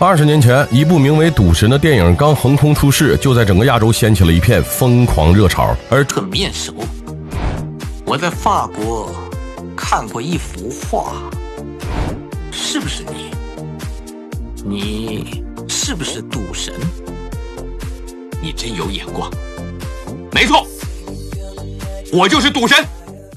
二十年前，一部名为《赌神》的电影刚横空出世，就在整个亚洲掀起了一片疯狂热潮。而很面熟，我在法国看过一幅画，是不是你？你是不是赌神？你真有眼光。没错，我就是赌神。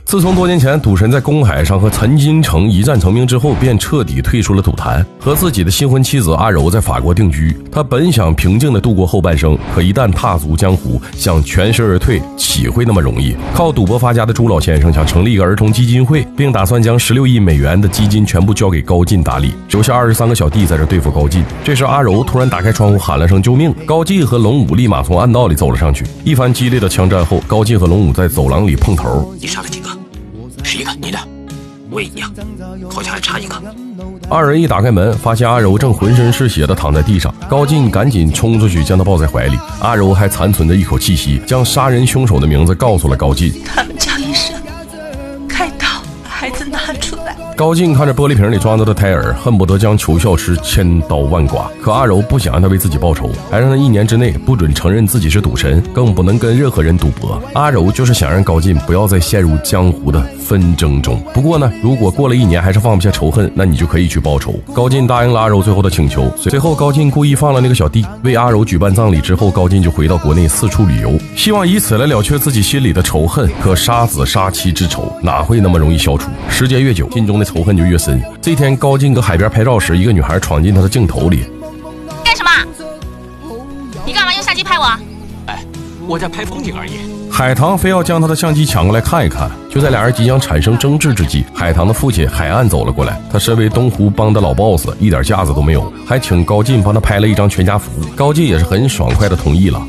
自从多年前赌神在公海上和陈金城一战成名之后，便彻底退出了赌坛，和自己的新婚妻子阿柔在法国定居。他本想平静地度过后半生，可一旦踏足江湖，想全身而退，岂会那么容易？靠赌博发家的朱老先生想成立一个儿童基金会，并打算将十六亿美元的基金全部交给高进打理，留下二十三个小弟在这对付高进。这时，阿柔突然打开窗户喊了声救命，高进和龙武立马从暗道里走了上去。一番激烈的枪战后，高进和龙武在走廊里碰头。你杀了几个？十一样，好像还差一个。二人一打开门，发现阿柔正浑身是血的躺在地上。高进赶紧冲出去将她抱在怀里。阿柔还残存着一口气息，将杀人凶手的名字告诉了高进。他 们高进看着玻璃瓶里装着的胎儿，恨不得将裘孝师千刀万剐。可阿柔不想让他为自己报仇，还让他一年之内不准承认自己是赌神，更不能跟任何人赌博。阿柔就是想让高进不要再陷入江湖的纷争中。不过呢，如果过了一年还是放不下仇恨，那你就可以去报仇。高进答应了阿柔最后的请求。随后，高进故意放了那个小弟，为阿柔举办葬礼之后，高进就回到国内四处旅游，希望以此来了却自己心里的仇恨。可杀子杀妻之仇哪会那么容易消除？时间越久，心中的仇恨就越深。这天，高进搁海边拍照时，一个女孩闯进他的镜头里。干什么？你干嘛用相机拍我？哎，我在拍风景而已。海棠非要将他的相机抢过来看一看。就在俩人即将产生争执之际，海棠的父亲海岸走了过来。他身为东湖帮的老 boss，一点架子都没有，还请高进帮他拍了一张全家福。高进也是很爽快的同意了。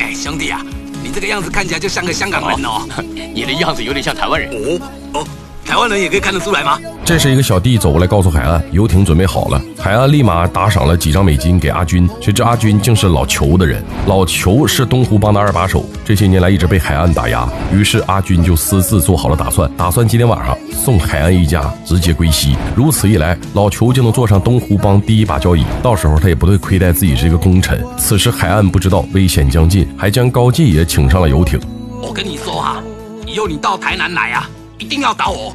哎，兄弟啊，你这个样子看起来就像个香港人哦。你的样子有点像台湾人。哦哦。台湾人也可以看得出来吗？这是一个小弟走过来告诉海岸，游艇准备好了。海岸立马打赏了几张美金给阿军，谁知阿军竟是老裘的人。老裘是东湖帮的二把手，这些年来一直被海岸打压。于是阿军就私自做好了打算，打算今天晚上送海岸一家直接归西。如此一来，老裘就能坐上东湖帮第一把交椅，到时候他也不会亏待自己是一个功臣。此时海岸不知道危险将近，还将高进也请上了游艇。我跟你说哈，以后你到台南来啊。一定要打我，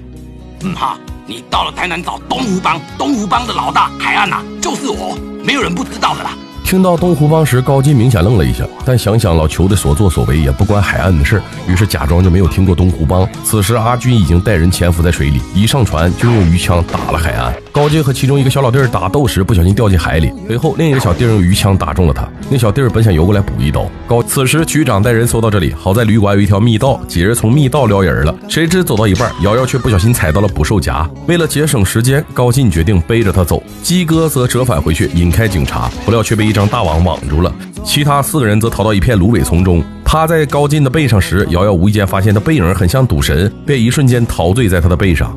嗯哈，你到了台南找东湖帮，东湖帮的老大海岸呐，就是我，没有人不知道的啦。听到东湖帮时，高进明显愣了一下，但想想老裘的所作所为也不关海岸的事，于是假装就没有听过东湖帮。此时阿军已经带人潜伏在水里，一上船就用鱼枪打了海岸。高进和其中一个小老弟儿打斗时不小心掉进海里，随后另一个小弟儿用鱼枪打中了他。那小弟儿本想游过来补一刀，高此时局长带人搜到这里，好在旅馆有一条密道，几人从密道撩人了。谁知走到一半，瑶瑶却不小心踩到了捕兽夹。为了节省时间，高进决定背着他走，鸡哥则折返回去引开警察，不料却被一张。大网网住了，其他四个人则逃到一片芦苇丛中。趴在高进的背上时，瑶瑶无意间发现他背影很像赌神，便一瞬间陶醉在他的背上。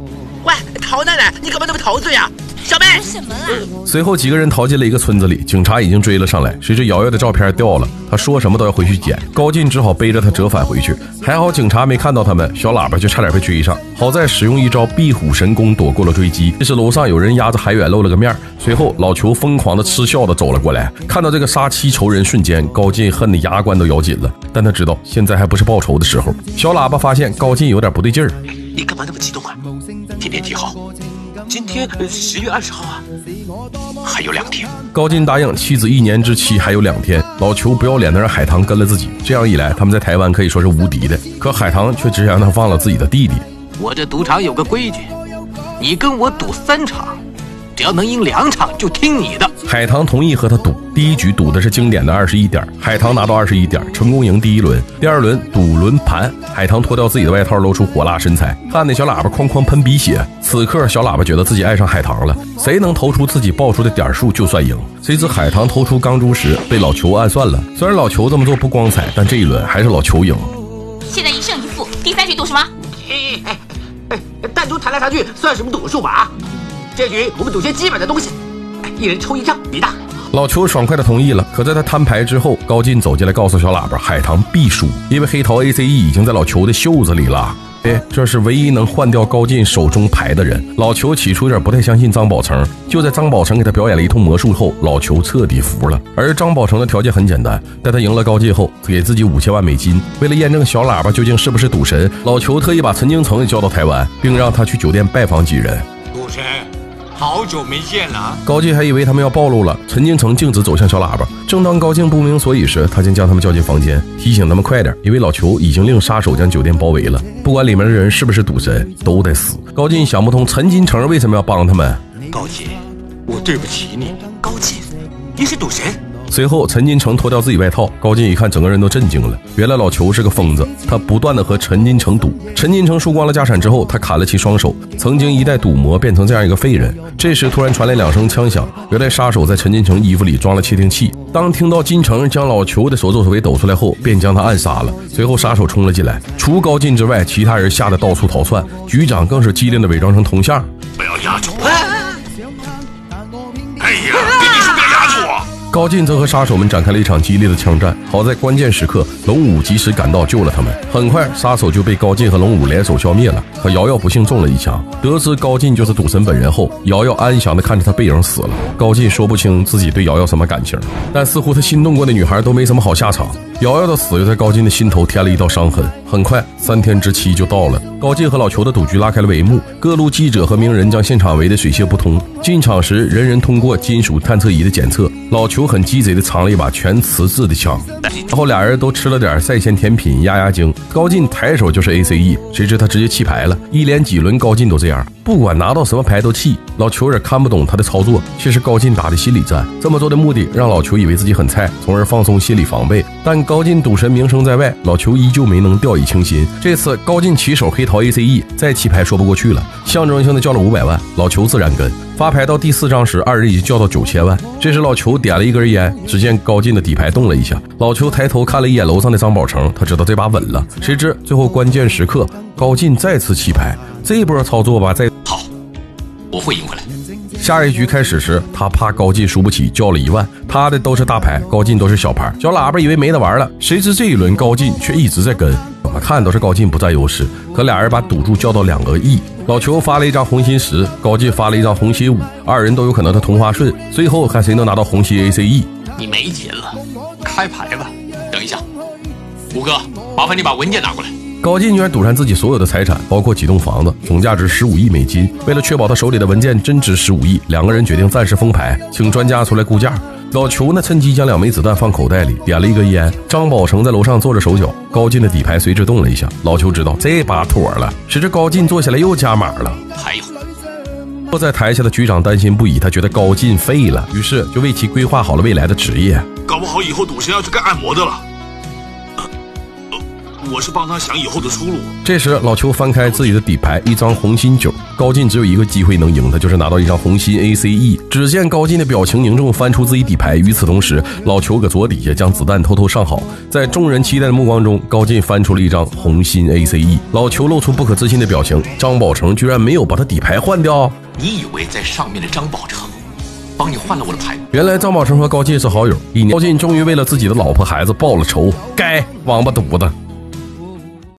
喂，陶奶奶，你干嘛那么陶醉啊？小妹，什么啊？随后几个人逃进了一个村子里，警察已经追了上来。谁知瑶瑶的照片掉了，他说什么都要回去捡。高进只好背着她折返回去。还好警察没看到他们，小喇叭却差点被追上。好在使用一招壁虎神功躲过了追击。这时楼上有人压着海远露了个面。随后老裘疯狂的嗤笑的走了过来。看到这个杀妻仇人瞬间，高进恨得牙关都咬紧了。但他知道现在还不是报仇的时候。小喇叭发现高进有点不对劲儿，你干嘛那么激动啊？今天几号？今天十月二十号啊，还有两天。高进答应妻子一年之期还有两天。老裘不要脸的让海棠跟了自己，这样一来，他们在台湾可以说是无敌的。可海棠却只想让他放了自己的弟弟。我这赌场有个规矩，你跟我赌三场。只要能赢两场，就听你的。海棠同意和他赌，第一局赌的是经典的二十一点，海棠拿到二十一点，成功赢第一轮。第二轮赌轮盘，海棠脱掉自己的外套，露出火辣身材，看那小喇叭哐哐喷鼻血。此刻小喇叭觉得自己爱上海棠了，谁能投出自己报出的点数就算赢。谁知海棠投出钢珠时被老裘暗算了，虽然老裘这么做不光彩，但这一轮还是老裘赢。现在一胜一负，第三局赌什么？哎哎哎，弹珠弹来弹去算什么赌数吧？这局我们赌些基本的东西，一人抽一张，你的。老裘爽快的同意了。可在他摊牌之后，高进走进来告诉小喇叭，海棠必输，因为黑桃 A C E 已经在老裘的袖子里了。哎，这是唯一能换掉高进手中牌的人。老裘起初有点不太相信张宝成，就在张宝成给他表演了一通魔术后，老裘彻底服了。而张宝成的条件很简单，在他赢了高进后，给自己五千万美金。为了验证小喇叭究竟是不是赌神，老裘特意把陈京城也叫到台湾，并让他去酒店拜访几人。好久没见了。高进还以为他们要暴露了，陈金城径直走向小喇叭。正当高进不明所以时，他竟将他们叫进房间，提醒他们快点，因为老裘已经令杀手将酒店包围了。不管里面的人是不是赌神，都得死。高进想不通陈金城为什么要帮他们。高进，我对不起你。高进，你是赌神？随后，陈金城脱掉自己外套，高进一看，整个人都震惊了。原来老裘是个疯子，他不断的和陈金城赌。陈金城输光了家产之后，他砍了其双手。曾经一代赌魔变成这样一个废人。这时突然传来两声枪响，原来杀手在陈金城衣服里装了窃听器。当听到金城将老裘的所作所为抖出来后，便将他暗杀了。随后杀手冲了进来，除高进之外，其他人吓得到处逃窜。局长更是机灵的伪装成铜像，不要压住我！哎呀！高进则和杀手们展开了一场激烈的枪战。好在关键时刻，龙武及时赶到救了他们。很快，杀手就被高进和龙武联手消灭了。可瑶瑶不幸中了一枪。得知高进就是赌神本人后，瑶瑶安详地看着他背影死了。高进说不清自己对瑶瑶什么感情，但似乎他心动过的女孩都没什么好下场。瑶瑶的死又在高进的心头添了一道伤痕。很快，三天之期就到了。高进和老裘的赌局拉开了帷幕，各路记者和名人将现场围得水泄不通。进场时，人人通过金属探测仪的检测。老裘很鸡贼地藏了一把全瓷质的枪，然后俩人都吃了点赛前甜品压压惊。高进抬手就是 A C E，谁知他直接弃牌了。一连几轮高进都这样，不管拿到什么牌都弃。老裘也看不懂他的操作，却是高进打的心理战。这么做的目的让老裘以为自己很菜，从而放松心理防备。但高进赌神名声在外，老裘依旧没能掉以轻心。这次高进起手黑桃 A C E，再弃牌说不过去了，象征性的叫了五百万，老裘自然跟。发牌到第四张时，二人已经叫到九千万。这时老裘点了一根烟，只见高进的底牌动了一下。老裘抬头看了一眼楼上的张宝成，他知道这把稳了。谁知最后关键时刻，高进再次弃牌。这波操作吧，再好，我会赢回来。下一局开始时，他怕高进输不起，叫了一万。他的都是大牌，高进都是小牌。小喇叭以为没得玩了，谁知这一轮高进却一直在跟。看都是高进不占优势，可俩人把赌注叫到两个亿。老裘发了一张红心十，高进发了一张红心五，二人都有可能是同花顺。最后看谁能拿到红心 A C E。你没钱了，开牌吧。等一下，五哥，麻烦你把文件拿过来。高进居然赌上自己所有的财产，包括几栋房子，总价值十五亿美金。为了确保他手里的文件真值十五亿，两个人决定暂时封牌，请专家出来估价。老裘呢，趁机将两枚子弹放口袋里，点了一根烟。张宝成在楼上做着手脚，高进的底牌随之动了一下。老裘知道这把妥了，谁知高进坐下来又加码了。还有，坐在台下的局长担心不已，他觉得高进废了，于是就为其规划好了未来的职业。搞不好以后赌神要去干按摩的了。我是帮他想以后的出路。这时，老邱翻开自己的底牌，一张红心九。高进只有一个机会能赢他，就是拿到一张红心 A C E。只见高进的表情凝重，翻出自己底牌。与此同时，老裘搁桌底下将子弹偷偷上好。在众人期待的目光中，高进翻出了一张红心 A C E。老裘露出不可置信的表情。张宝成居然没有把他底牌换掉？你以为在上面的张宝成帮你换了我的牌？原来张宝成和高进是好友。一年，高进终于为了自己的老婆孩子报了仇。该王八犊子！